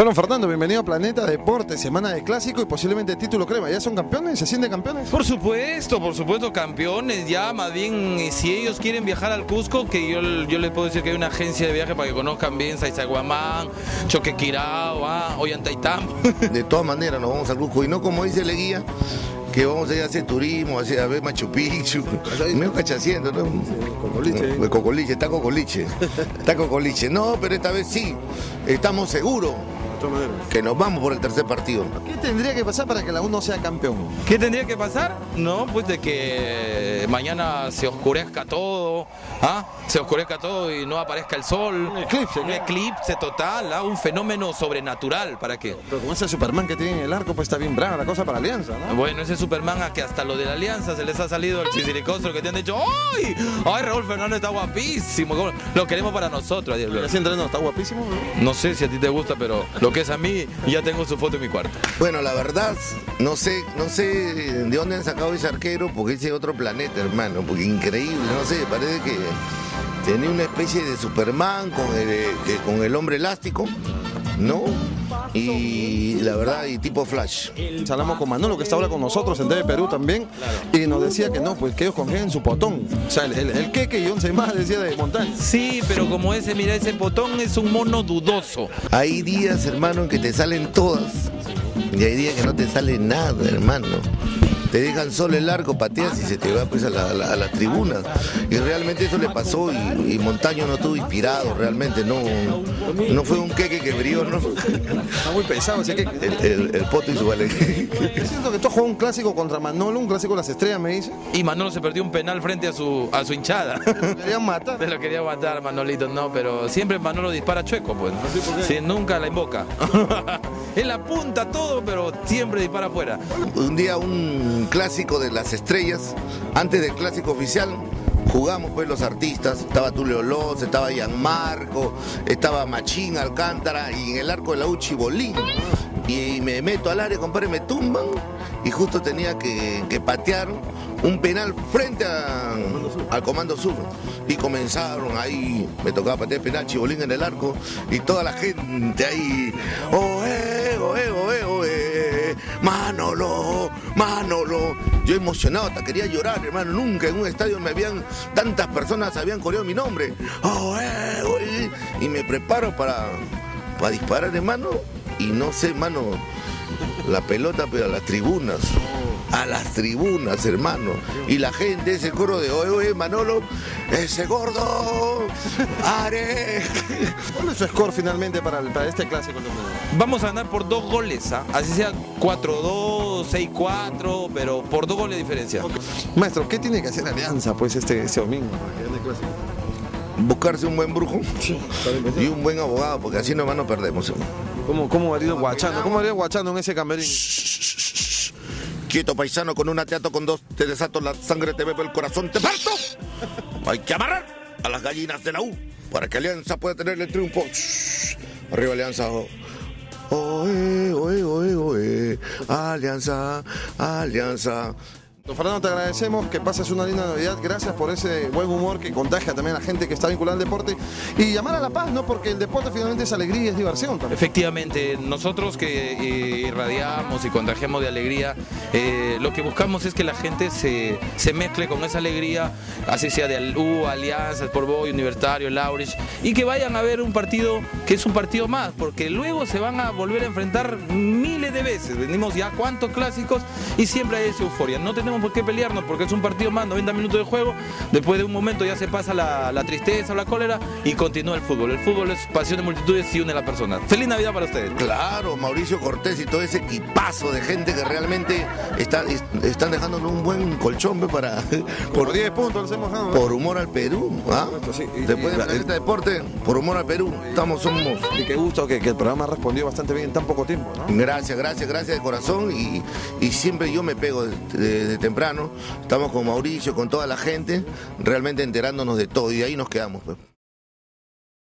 Bueno, Fernando, bienvenido a Planeta Deporte, semana de clásico y posiblemente título crema. ¿Ya son campeones? ¿Se sienten campeones? Por supuesto, por supuesto, campeones. Ya, más bien, eh, si ellos quieren viajar al Cusco, que yo, yo les puedo decir que hay una agencia de viaje para que conozcan bien Saizaguamán, Choquequirao, ah, Ollantaytambo. De todas maneras, nos vamos al Cusco y no como dice Leguía que vamos a ir a hacer turismo, a, hacer, a ver Machu Picchu, medio cachaciendo, ¿no? Cocoliche. No, Cocoliche, está Cocoliche, está Cocoliche. No, pero esta vez sí, estamos seguros que nos vamos por el tercer partido. ¿Qué tendría que pasar para que la 1 sea campeón? ¿Qué tendría que pasar? No, pues de que mañana se oscurezca todo, ¿ah? se oscurezca todo y no aparezca el sol. Un eclipse, Un eclipse total, ¿ah? un fenómeno sobrenatural. ¿Para qué? Pero con ese Superman que tiene en el arco, pues está bien brava la cosa para Alianza, ¿no? Bueno, ese Superman a que hasta lo de la alianza se les ha salido el chisiricostro que te han dicho ¡Ay! ¡Ay, Raúl Fernández está guapísimo! ¿Cómo? Lo queremos para nosotros. Así entrenando, está guapísimo, ¿no? No sé si a ti te gusta, pero lo que es a mí, ya tengo su foto en mi cuarto. Bueno, la verdad, no sé, no sé de dónde han sacado ese arquero, porque ese es otro planeta, hermano, porque increíble, no sé, parece que tenía una especie de Superman con el, con el hombre elástico, ¿no? Y la verdad, y tipo Flash. Hablamos con Manolo, que está ahora con nosotros en TV Perú también, y nos decía que no, pues que ellos confían en su potón. O sea, el, el, el queque y once más decía de Montaña. Sí, pero como ese, mira, ese potón es un mono dudoso. Hay días, hermano, en que te salen todas, y hay días que no te sale nada, hermano. Te dejan solo el arco, pateas y se te va pues a la, a la- a la tribuna. Y realmente eso le pasó y, y Montaño no estuvo inspirado, realmente, no, no fue un queque que brilló, ¿no? Está muy pesado ese queque. El, el- el poto y su vale. Es cierto que tú has jugado un clásico contra Manolo, un clásico de las estrellas, me dice. Y Manolo se perdió un penal frente a su, a su hinchada. Me querían matar. Te lo quería matar, Manolito, no, pero siempre Manolo dispara chueco, pues. Sí, nunca la invoca. Él apunta todo, pero siempre dispara afuera. Un día un clásico de las estrellas, antes del clásico oficial, jugamos pues los artistas, estaba Tulio Loz, estaba Gianmarco, estaba Machín Alcántara y en el arco de la Uchi Bolín. Y me meto al área, compadre, me tumban y justo tenía que, patear un penal frente al Comando Sur. Y comenzaron ahí, me tocaba patear penal, Chibolín en el arco y toda la gente ahí, oe, emocionado, hasta quería llorar, hermano. Nunca en un estadio me habían, tantas personas habían coreado mi nombre. Oe, oe. Y me preparo para, para disparar, hermano. Y no sé, hermano, la pelota, pero a las tribunas. A las tribunas, hermano. Y la gente, ese coro de oe, oe, Manolo, ese gordo, are. ¿Cuál es su score finalmente para, el- para este clásico? Vamos a ganar por dos goles, ¿ah? así sea 4-2, 6-4, pero por dos goles de diferencia. Maestro, ¿qué tiene que hacer Alianza pues este, este domingo? para que gane el clásico? Buscarse un buen brujo y un buen abogado, porque así nomás no perdemos. ¿Cómo, cómo ha ido guachando? ¿Cómo ha ido guachando en ese camerín? Quieto paisano, con una te ato, con dos te desato la sangre, te bebo el corazón, te parto. Hay que amarrar a las gallinas de la U para que Alianza pueda tener el triunfo. Arriba Alianza. Oe, oe, oe, oe. Alianza, Alianza. Fernando, te agradecemos que pases una linda Navidad. Gracias por ese buen humor que contagia también a la gente que está vinculada al deporte. Y llamar a la paz, ¿no? Porque el deporte finalmente es alegría y es diversión también. Efectivamente, nosotros que eh, irradiamos y contagiamos de alegría, eh, lo que buscamos es que la gente se, se mezcle con esa alegría, así sea de U, Alianza, Sport Boy, Universitario, Laurich, y que vayan a ver un partido que es un partido más, porque luego se van a volver a enfrentar miles de veces. Venimos ya a cuántos clásicos y siempre hay esa euforia. No tenemos por qué pelearnos porque es un partido más, 90 minutos de juego, después de un momento ya se pasa la, la tristeza o la cólera y continúa el fútbol. El fútbol es pasión de multitudes y une a la persona. Feliz Navidad para ustedes. Claro, Mauricio Cortés y todo ese equipazo de gente que realmente está, es- están dejándonos un buen colchón para Por 10 puntos les hemos por humor al Perú. ¿ah? Sí, y- Después y- de Planeta Deporte, por humor al Perú, estamos, somos. Y qué gusto que, que el programa ha respondido bastante bien en tan poco tiempo, ¿no? Gracias, gracias, gracias de corazón y, y siempre yo me pego de temprano. Estamos con Mauricio, con toda la gente, realmente enterándonos de todo y ahí nos quedamos. pues.